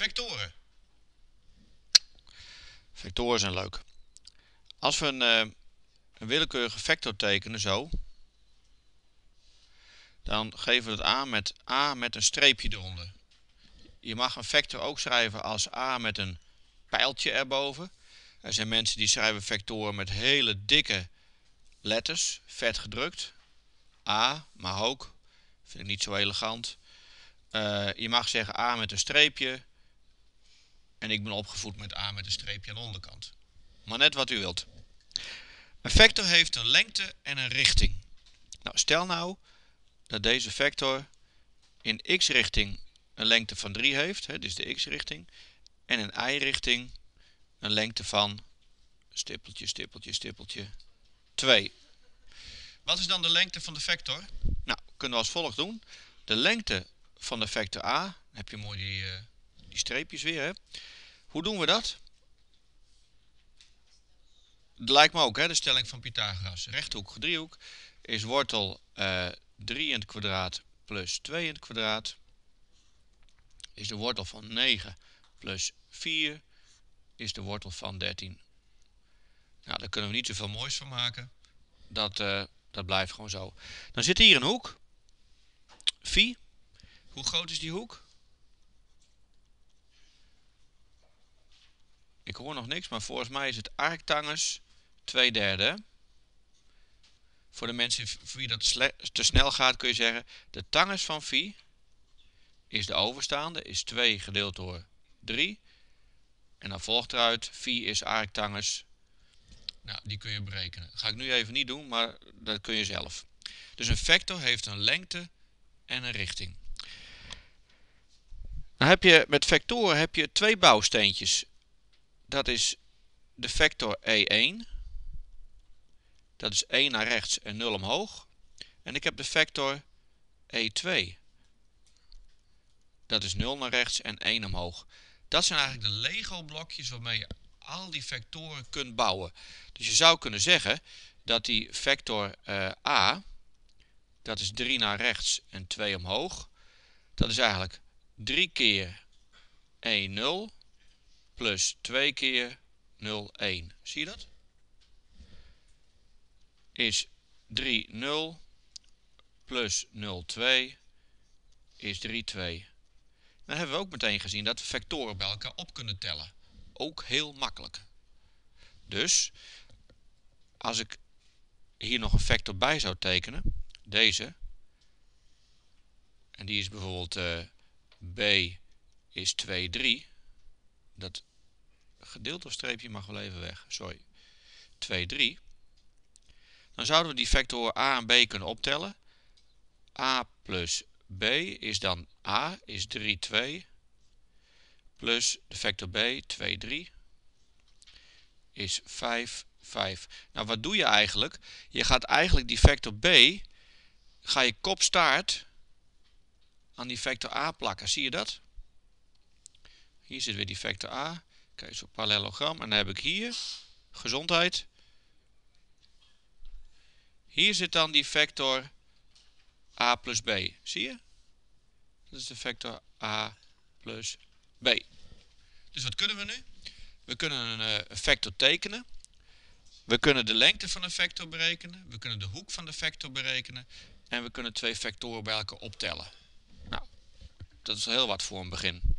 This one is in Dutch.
Vectoren. Vectoren zijn leuk. Als we een, uh, een willekeurige vector tekenen, zo, dan geven we het aan met a met een streepje eronder. Je mag een vector ook schrijven als a met een pijltje erboven. Er zijn mensen die schrijven vectoren met hele dikke letters, vet gedrukt. A, maar ook, vind ik niet zo elegant. Uh, je mag zeggen A met een streepje. En ik ben opgevoed met A met een streepje aan de onderkant. Maar net wat u wilt. Een vector heeft een lengte en een richting. Nou, stel nou dat deze vector in x-richting een lengte van 3 heeft, hè, dus de x-richting, en in y-richting een lengte van stippeltje, stippeltje, stippeltje 2. Wat is dan de lengte van de vector? Nou, kunnen we als volgt doen. De lengte van de vector a, heb je mooi die, uh, streepjes weer. Hè. Hoe doen we dat? Het lijkt me ook, hè, de stelling van Pythagoras. Rechthoek, driehoek is wortel uh, eh, 3 in het kwadraat plus 2 in het kwadraat. Is de wortel van 9 plus 4 is de wortel van 13. Nou, daar kunnen we niet zoveel moois van maken. Dat, uh, dat blijft gewoon zo. Dan zit hier een hoek. Phi. Hoe groot is die hoek? Hoor nog niks, maar volgens mij is het arctangens 2 derde. Voor de mensen voor wie dat te snel gaat kun je zeggen, de tangens van phi is de overstaande, is 2 gedeeld door 3. En dan volgt eruit, phi is arctangens. Nou, die kun je berekenen. Dat ga ik nu even niet doen, maar dat kun je zelf. Dus een vector heeft een lengte en een richting. Dan heb je, met vectoren heb je twee bouwsteentjes. Dat is de vector E1. Dat is 1 naar rechts en 0 omhoog. En ik heb de vector E2. Dat is 0 naar rechts en 1 omhoog. Dat zijn eigenlijk de Lego blokjes waarmee je al die vectoren kunt bouwen. Dus je zou kunnen zeggen dat die vector uh, A, dat is 3 naar rechts en 2 omhoog. Dat is eigenlijk 3 keer 1, 0 plus 2 keer 0, 1. Zie je dat? Is 3, 0 plus 0, 2 is 3, 2. Dan hebben we ook meteen gezien dat we vectoren bij elkaar op kunnen tellen. Ook heel makkelijk. Dus, als ik hier nog een vector bij zou tekenen, deze, en die is bijvoorbeeld uh, b is 2, 3, dat gedeelte of streepje mag wel even weg, sorry, 2, 3, dan zouden we die vectoren a en b kunnen optellen. a plus b is dan a is 3, 2, plus de vector b, 2, 3, is 5, 5. Nou, wat doe je eigenlijk? Je gaat eigenlijk die vector b, ga je kopstaart aan die vector a plakken. Zie je dat? Hier zit weer die vector a. Kijk, zo'n parallelogram. En dan heb ik hier gezondheid. Hier zit dan die vector a plus b. Zie je? Dat is de vector a plus b. Dus wat kunnen we nu? We kunnen een, een vector tekenen. We kunnen de lengte van een vector berekenen. We kunnen de hoek van de vector berekenen. En we kunnen twee vectoren bij elkaar optellen. Nou, dat is heel wat voor een begin.